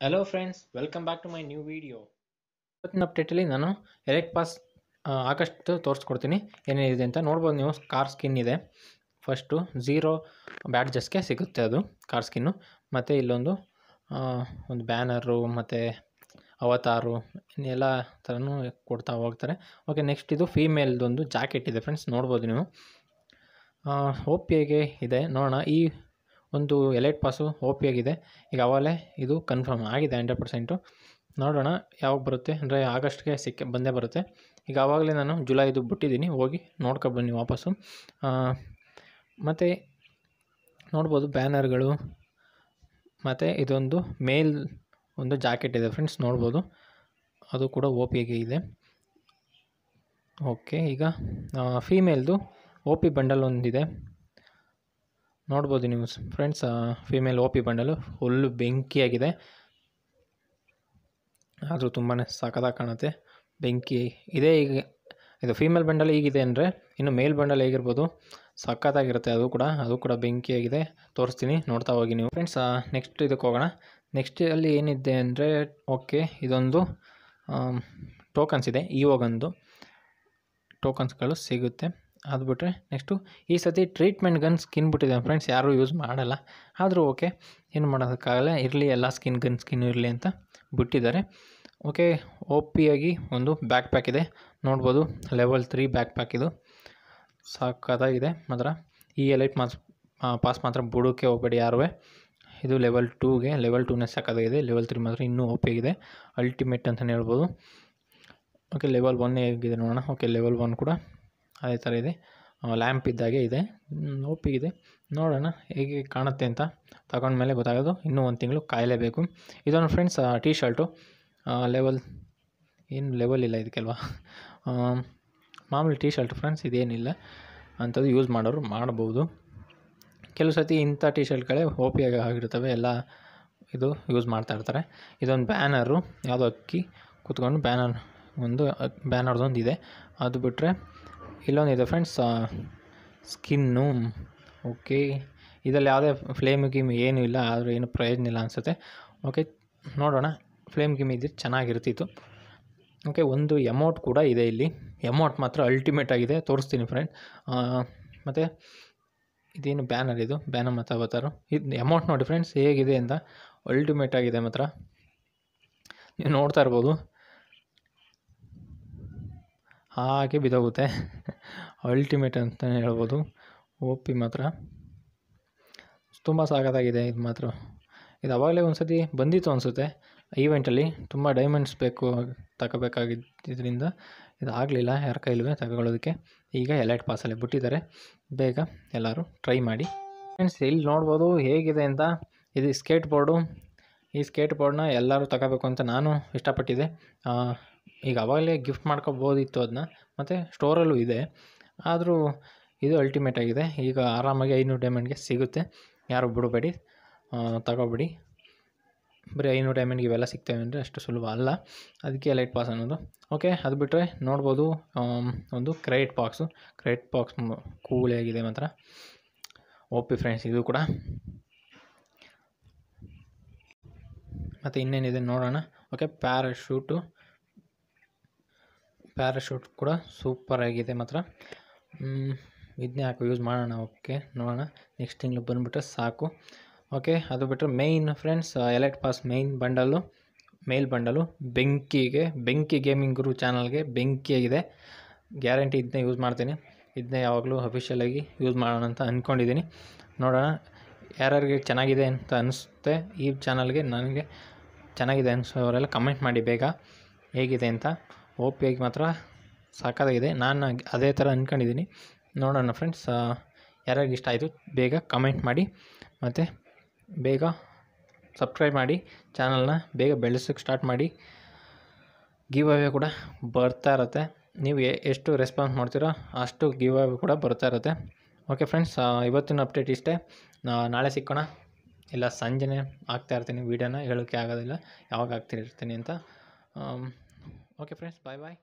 Hello friends welcome back to my new video ಇವತ್ತಿನ ಅಪ್ಡೇಟಲ್ಲಿ ನಾನು ಎಲೆಕ್ಟ್ ಪಾಸ್ ಆಗಸ್ಟ್ ತೋರಿಸ್ಕೊಡ್ತೀನಿ. ಏನೇನಿದೆ ಅಂತ ನೋಡ್ಬೋದು ನೀವು. ಕಾರ್ ಸ್ಕಿನ್ ಇದೆ. ಫಸ್ಟು ಝೀರೋ ಬ್ಯಾಡ್ಜಸ್ಗೆ ಸಿಗುತ್ತೆ ಅದು ಕಾರ್ ಸ್ಕಿನ್ನು ಮತ್ತು ಇಲ್ಲೊಂದು ಒಂದು ಬ್ಯಾನರು ಮತ್ತು ಅವತಾರು ಎಲ್ಲ ಥರನೂ ಕೊಡ್ತಾ ಹೋಗ್ತಾರೆ. ಓಕೆ ನೆಕ್ಸ್ಟ್ ಇದು ಫೀಮೇಲ್ದೊಂದು ಜಾಕೆಟ್ ಇದೆ ಫ್ರೆಂಡ್ಸ್ ನೋಡ್ಬೋದು ನೀವು. ಓ ಪಿ ಐಗೆ ಇದೆ ನೋಡೋಣ. ಈ ಒಂದು ಎಲೈಟ್ ಪಾಸು ಓ ಪಿ ಆಗಿದೆ ಈಗ ಅವಾಗಲೇ ಇದು ಕನ್ಫರ್ಮ್ ಆಗಿದೆ ಹಂಡ್ರೆಡ್ ಪರ್ಸೆಂಟು ನೋಡೋಣ ಯಾವಾಗ ಬರುತ್ತೆ. ಅಂದರೆ ಆಗಸ್ಟ್ಗೆ ಸಿಕ್ಕ, ಬಂದೇ ಬರುತ್ತೆ. ಈಗ ಆವಾಗಲೇ ನಾನು ಜುಲೈದು ಬಿಟ್ಟಿದ್ದೀನಿ. ಹೋಗಿ ನೋಡ್ಕೊಬನ್ನಿ ವಾಪಸ್ಸು. ಮತ್ತು ನೋಡ್ಬೋದು ಬ್ಯಾನರ್ಗಳು. ಮತ್ತು ಇದೊಂದು ಮೇಲ್ ಒಂದು ಜಾಕೆಟ್ ಇದೆ ಫ್ರೆಂಡ್ಸ್ ನೋಡ್ಬೋದು. ಅದು ಕೂಡ ಓ ಪಿಗೆ ಇದೆ. ಓಕೆ ಈಗ ಫೀಮೇಲ್ದು ಓ ಪಿ ಬಂಡಲ್ ಒಂದಿದೆ. ನೋಡ್ಬೋದು ನೀವು friends female O P bundle full ಬೆಂಕಿಯಾಗಿದೆ. ಆದರೂ ತುಂಬಾ ಸಖತ್ತಾಗಿ ಕಾಣುತ್ತೆ. ಬೆಂಕಿ ಇದೇ ಈಗ. ಇದು ಫೀಮೇಲ್ ಬಂಡಲ್ ಈಗಿದೆ ಅಂದರೆ ಇನ್ನು ಮೇಲ್ ಬಂಡಲ್ ಹೇಗಿರ್ಬೋದು? ಸಖತ್ತಾಗಿರುತ್ತೆ ಅದು ಕೂಡ. ಅದು ಕೂಡ ಬೆಂಕಿಯಾಗಿದೆ. ತೋರಿಸ್ತೀನಿ. ನೋಡ್ತಾ ಹೋಗಿ ನೀವು. ಫ್ರೆಂಡ್ಸ್ ನೆಕ್ಸ್ಟ್ ಇದಕ್ಕೆ ಹೋಗೋಣ. ನೆಕ್ಸ್ಟ್ ಅಲ್ಲಿ ಏನಿದೆ ಅಂದರೆ ಓಕೆ ಇದೊಂದು ಟೋಕನ್ಸ್ ಇದೆ. ಇವಾಗೊಂದು ಟೋಕನ್ಸ್ಗಳು ಸಿಗುತ್ತೆ. ಅದು ಬಿಟ್ಟರೆ ನೆಕ್ಸ್ಟು ಈ ಸತಿ ಟ್ರೀಟ್ಮೆಂಟ್ ಗನ್ ಸ್ಕಿನ್ ಬಿಟ್ಟಿದೆ ಫ್ರೆಂಡ್ಸ್ ಯಾರೂ ಯೂಸ್ ಮಾಡಲ್ಲ. ಆದರೂ ಓಕೆ ಏನು ಮಾಡೋದಕ್ಕಾಗಲ್ಲ, ಇರಲಿ, ಎಲ್ಲ ಸ್ಕಿನ್ ಗನ್ ಸ್ಕಿನ್ ಇರಲಿ ಅಂತ ಬಿಟ್ಟಿದ್ದಾರೆ. ಓಕೆ ಒ ಪಿ ಆಗಿ ಒಂದು ಬ್ಯಾಕ್ ಪ್ಯಾಕ್ ಇದೆ. ನೋಡ್ಬೋದು ಲೆವೆಲ್ ತ್ರೀ ಬ್ಯಾಕ್ ಪ್ಯಾಕ್ ಇದು. ಸಾಕಾಗಿದೆ ಮಾತ್ರ. ಈ ಎಲೈಟ್ ಮಾಸ್ ಪಾಸ್ ಮಾತ್ರ ಬುಡೋಕೆ ಹೋಗಬೇಡಿ ಯಾರೂ ಇದು ಲೆವೆಲ್ ಟೂಗೆ ಲೆವೆಲ್ ಟೂನೇ ಸಾಕಾಗಿದೆ. ಲೆವೆಲ್ ತ್ರೀ ಮಾತ್ರ ಇನ್ನೂ ಓ ಪಿ ಆಗಿದೆ. ಅಲ್ಟಿಮೇಟ್ ಅಂತಲೇ ಹೇಳ್ಬೋದು. ಓಕೆ ಲೆವೆಲ್ ಒನ್ ಹೇಗಿದೆ ನೋಡೋಣ. ಓಕೆ ಲೆವೆಲ್ ಒನ್ ಕೂಡ. ಅದೇ ಥರ ಇದೆ. ಲ್ಯಾಂಪ್ ಇದ್ದಾಗೆ ಇದೆ. ಇದೆ. ನೋಡೋಣ ಹೇಗೆ ಕಾಣುತ್ತೆ ಅಂತ ತಗೊಂಡ್ಮೇಲೆ ಗೊತ್ತಾಗೋದು. ಇನ್ನೂ ಒಂದು ತಿಂಗಳು ಕಾಯಲೇಬೇಕು. ಇದೊಂದು ಫ್ರೆಂಡ್ಸ್ ಟೀ ಶರ್ಟು ಲೆವೆಲ್ ಏನು ಲೆವೆಲ್ ಇಲ್ಲ ಇದಕ್ಕೆಲ್ವಾ? ಮಾಮೂಲಿ ಟೀ ಶರ್ಟ್ ಫ್ರೆಂಡ್ಸ್ ಇದೇನಿಲ್ಲ. ಅಂಥದ್ದು ಯೂಸ್ ಮಾಡೋರು ಮಾಡ್ಬೋದು. ಕೆಲವು ಸತಿ ಇಂಥ ಟೀ ಶರ್ಟ್ಗಳೇ ಓಪಿಯಾಗಿ ಆಗಿರ್ತವೆ. ಎಲ್ಲ ಇದು ಯೂಸ್ ಮಾಡ್ತಾ ಇರ್ತಾರೆ. ಇದೊಂದು ಬ್ಯಾನರು ಯಾವುದೋ ಅಕ್ಕಿ ಕೂತ್ಕೊಂಡು ಬ್ಯಾನರ್ ಒಂದು ಬ್ಯಾನರ್ದೊಂದು ಇದೆ. ಅದು ಬಿಟ್ಟರೆ ಇಲ್ಲೊಂದಿದೆ ಫ್ರೆಂಡ್ಸ್ ಸ್ಕಿನ್ನು ಓಕೆ ಇದರಲ್ಲಿ ಯಾವುದೇ ಫ್ಲೇಮ್ ಗಿಮ್ ಏನೂ ಇಲ್ಲ, ಆದರೂ ಏನು ಪ್ರಯೋಜನ ಇಲ್ಲ ಅನಿಸುತ್ತೆ. ಓಕೆ ನೋಡೋಣ. ಫ್ಲೇಮ್ ಗಿಮ್ ಇದ್ದರೆ ಚೆನ್ನಾಗಿರ್ತಿತ್ತು. ಓಕೆ ಒಂದು ಎಮೌಂಟ್ ಕೂಡ ಇದೆ ಇಲ್ಲಿ. ಎಮೌಂಟ್ ಮಾತ್ರ ಅಲ್ಟಿಮೇಟ್ ಆಗಿದೆ. ತೋರಿಸ್ತೀನಿ ಫ್ರೆಂಡ್ ಮತ್ತು ಇದೇನು ಬ್ಯಾನರ್ ಇದು? ಬ್ಯಾನರ್ ಮಾತ್ರ ಅವತಾರು ಇದು ಎಮೌಂಟ್ ನೋಡಿ ಫ್ರೆಂಡ್ಸ್ ಹೇಗಿದೆ ಅಂತ. ಅಲ್ಟಿಮೇಟ್ ಆಗಿದೆ ಮಾತ್ರ. ನೀವು ನೋಡ್ತಾ ಇರ್ಬೋದು. ಹಾಗೆ ಬಿದ್ದೋಗುತ್ತೆ. ಅಲ್ಟಿಮೇಟ್ ಅಂತಲೇ ಹೇಳ್ಬೋದು. ಓ ಪಿ ಮಾತ್ರ. ತುಂಬ ಸಾಗತ್ತಾಗಿದೆ ಇದು ಮಾತ್ರ. ಇದು ಆವಾಗಲೇ ಒಂದು ಸತಿ ಬಂದಿತ್ತು ಅನಿಸುತ್ತೆ. ಈವೆಂಟಲ್ಲಿ ತುಂಬ ಡೈಮಂಡ್ಸ್ ಬೇಕು ತಗೋಬೇಕಾಗಿದ್ದರಿಂದ ಇದು ಆಗಲಿಲ್ಲ. ಯಾರ ಕೈಲೂ ತಗೊಳ್ಳೋದಕ್ಕೆ. ಈಗ ಎಲೈಟ್ ಪಾಸಲ್ಲಿ ಬಿಟ್ಟಿದ್ದಾರೆ. ಬೇಗ ಎಲ್ಲರೂ ಟ್ರೈ ಮಾಡಿ. ಫ್ರೆಂಡ್ಸ್ ಇಲ್ಲಿ ನೋಡ್ಬೋದು ಹೇಗಿದೆ ಅಂತ. ಇದು ಸ್ಕೇಟ್ ಬೋರ್ಡು ಈ ಸ್ಕೇಟ್ ಬೋರ್ಡ್ನ ಎಲ್ಲರೂ ತಗೋಬೇಕು ಅಂತ ನಾನು ಇಷ್ಟಪಟ್ಟಿದ್ದೆ. ಈಗ ಆವಾಗಲೇ ಗಿಫ್ಟ್ ಮಾಡ್ಕೋಬೋದಿತ್ತು ಅದನ್ನ ಮತ್ತು ಸ್ಟೋರಲ್ಲೂ ಇದೆ. ಆದರೂ ಇದು ಅಲ್ಟಿಮೇಟ್ ಆಗಿದೆ. ಈಗ ಆರಾಮಾಗಿ ಐನೂರು ಡೈಮಂಡ್ಗೆ ಸಿಗುತ್ತೆ. ಯಾರು ಬಿಡಬೇಡಿ. ತಗೋಬೇಡಿ. ಬರೀ ಐನೂರು ಡೈಮಂಡ್ಗೆ ಇವೆಲ್ಲ ಸಿಗ್ತವೆ ಅಂದರೆ ಅಷ್ಟು ಸುಲಭ ಅಲ್ಲ. ಅದಕ್ಕೆ ಲೈಟ್ ಪಾಸ್ ಅನ್ನೋದು. ಓಕೆ ಅದು ಬಿಟ್ಟರೆ ನೋಡ್ಬೋದು. ಒಂದು ಕ್ರೆಡಿಟ್ ಬಾಕ್ಸು ಕ್ರೆಡಿಟ್ ಬಾಕ್ಸ್ ಕೂಲಾಗಿದೆ ಮಾತ್ರ. ಓಪಿ ಫ್ರೆಂಡ್ಸ್ ಇದು ಕೂಡ. ಮತ್ತು ಇನ್ನೇನಿದೆ ನೋಡೋಣ. ಓಕೆ ಪ್ಯಾರಾಶೂಟು ಪ್ಯಾರಾಶೂಟ್ ಕೂಡ ಸೂಪರ್ ಆಗಿದೆ ಮಾತ್ರ. ಇದನ್ನೇ ಹಾಕಿ ಯೂಸ್ ಮಾಡೋಣ ಓಕೆ ನೋಡೋಣ ನೆಕ್ಸ್ಟ್ ತಿಂಗಳು ಬಂದುಬಿಟ್ರೆ ಸಾಕು. ಓಕೆ ಅದು ಬಿಟ್ಟರೆ main friends elite pass main bundle male bundle ಬೆಂಕಿಗೆ, ಬೆಂಕಿ ಗೇಮಿಂಗ್ ಗುರು ಚಾನಲ್ಗೆ ಬೆಂಕಿಯಾಗಿದೆ ಗ್ಯಾರಂಟಿ ಇದನ್ನೇ ಯೂಸ್ ಮಾಡ್ತೀನಿ. ಇದನ್ನೇ ಯಾವಾಗಲೂ ಅಫಿಷಿಯಲಾಗಿ ಯೂಸ್ ಮಾಡೋಣ ಅಂತ ಅಂದ್ಕೊಂಡಿದ್ದೀನಿ ನೋಡೋಣ, ಯಾರ್ಯಾರಿಗೆ ಚೆನ್ನಾಗಿದೆ ಅಂತ ಅನಿಸುತ್ತೆ, ಈ ಚಾನಲ್ಗೆ ನನಗೆ ಚೆನ್ನಾಗಿದೆ ಅನಿಸೋರೆಲ್ಲ ಕಮೆಂಟ್ ಮಾಡಿ ಬೇಗ. ಹೇಗಿದೆ ಅಂತ ಓಪಿಯಾಗಿ ಮಾತ್ರ ಸಾಕಾಗಿದೆ. ನಾನು ಅದೇ ಥರ ಅಂದ್ಕೊಂಡಿದ್ದೀನಿ ನೋಡೋಣ ಫ್ರೆಂಡ್ಸ್ ಯಾರ್ಯಾರಿಗೆ ಇಷ್ಟ ಆಯಿತು ಬೇಗ ಕಮೆಂಟ್ ಮಾಡಿ. ಮತ್ತು ಬೇಗ ಸಬ್ಸ್ಕ್ರೈಬ್ ಮಾಡಿ. ಚಾನಲ್ನ ಬೇಗ ಬೆಳೆಸೋಕ್ಕೆ ಸ್ಟಾರ್ಟ್ ಮಾಡಿ. ಗಿವ್ ಅವೇ ಕೂಡ ಬರ್ತಾ ಇರುತ್ತೆ. ನೀವು ಎಷ್ಟು ರೆಸ್ಪಾನ್ಸ್ ಮಾಡ್ತೀರೋ ಅಷ್ಟು ಗಿವ್ ಅವೇ ಕೂಡ ಬರ್ತಾ ಇರುತ್ತೆ. ಓಕೆ ಫ್ರೆಂಡ್ಸ್ ಇವತ್ತಿನ ಅಪ್ಡೇಟ್ ಇಷ್ಟೇ. ನಾಳೆ ಸಿಕ್ಕೋಣ. ಇಲ್ಲ ಸಂಜೆನೇ ಆಗ್ತಾ ಇರ್ತೀನಿ. ವೀಡಿಯೋನ ಹೇಳೋಕ್ಕೆ ಆಗೋದಿಲ್ಲ. ಯಾವಾಗ ಆಗ್ತಿರ್ತೀನಿ ಅಂತ. ಓಕೆ ಫ್ರೆಂಡ್ಸ್ ಬಾಯ್ ಬಾಯ್